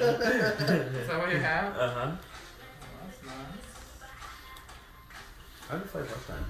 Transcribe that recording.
Is that what you have? Uh huh. Well, that's nice. I just like play last time?